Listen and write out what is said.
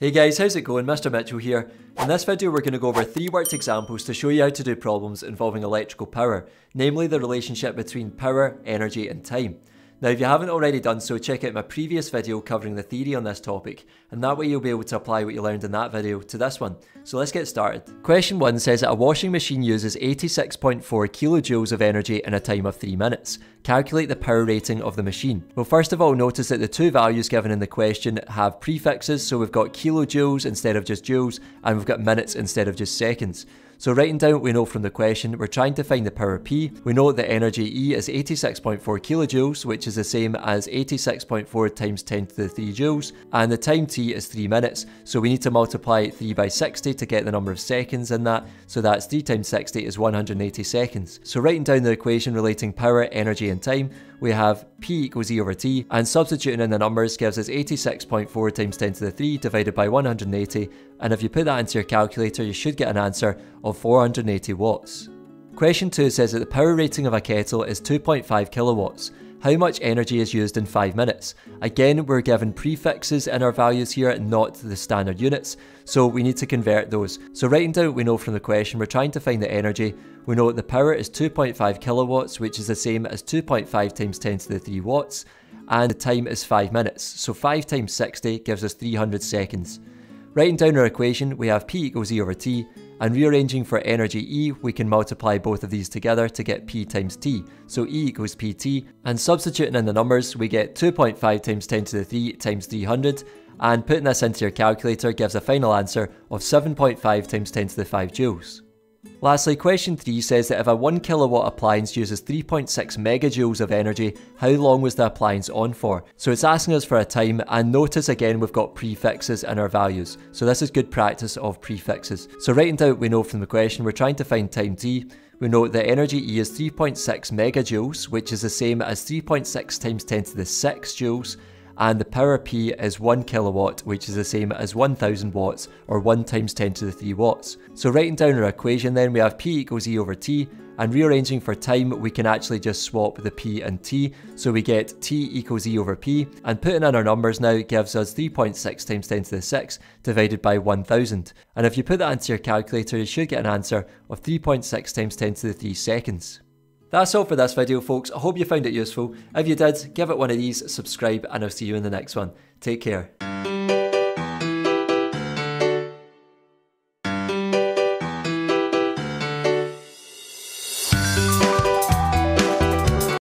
Hey guys, how's it going? Mr. Mitchell here. In this video we're going to go over three worked examples to show you how to do problems involving electrical power, namely the relationship between power, energy and time. Now if you haven't already done so, check out my previous video covering the theory on this topic, and that way you'll be able to apply what you learned in that video to this one. So let's get started. Question 1 says that a washing machine uses 86.4 kilojoules of energy in a time of 3 minutes. Calculate the power rating of the machine. Well first of all notice that the two values given in the question have prefixes, so we've got kilojoules instead of just joules, and we've got minutes instead of just seconds. So writing down what we know from the question, we're trying to find the power P. We know that energy E is 86.4 kilojoules, which is the same as 86.4 times 10 to the 3 joules, and the time T is 3 minutes, so we need to multiply 3 by 60 to get the number of seconds in that, so that's 3 times 60 is 180 seconds. So writing down the equation relating power, energy and time, we have P equals E over T, and substituting in the numbers gives us 86.4 times 10 to the 3 divided by 180, and if you put that into your calculator you should get an answer of 480 watts. Question 2 says that the power rating of a kettle is 2.5 kilowatts. How much energy is used in 5 minutes? Again, we're given prefixes in our values here, not the standard units, so we need to convert those. So writing down what we know from the question, we're trying to find the energy. We know the power is 2.5 kilowatts, which is the same as 2.5 times 10 to the 3 watts, and the time is 5 minutes, so 5 times 60 gives us 300 seconds. Writing down our equation, we have P equals E over T, and rearranging for energy E, we can multiply both of these together to get P times T. So E equals PT, and substituting in the numbers, we get 2.5 times 10 to the 3 times 300, and putting this into your calculator gives a final answer of 7.5 times 10 to the 5 joules. Lastly, question 3 says that if a 1 kilowatt appliance uses 3.6 megajoules of energy, how long was the appliance on for? So it's asking us for a time, and notice again we've got prefixes in our values. So this is good practice of prefixes. So writing down we know from the question, we're trying to find time t. We know that energy E is 3.6 megajoules, which is the same as 3.6 times 10 to the 6 joules, and the power P is 1 kilowatt, which is the same as 1000 watts, or 1 times 10 to the 3 watts. So writing down our equation then, we have P equals E over T, and rearranging for time, we can actually just swap the P and T, so we get T equals E over P, and putting in our numbers now gives us 3.6 times 10 to the 6 divided by 1000. And if you put that into your calculator, you should get an answer of 3.6 times 10 to the 3 seconds. That's all for this video folks, I hope you found it useful. If you did, give it one of these, subscribe and I'll see you in the next one. Take care.